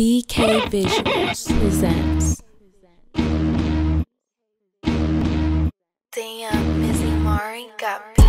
BK Visuals presents. Damn, Missy Mari got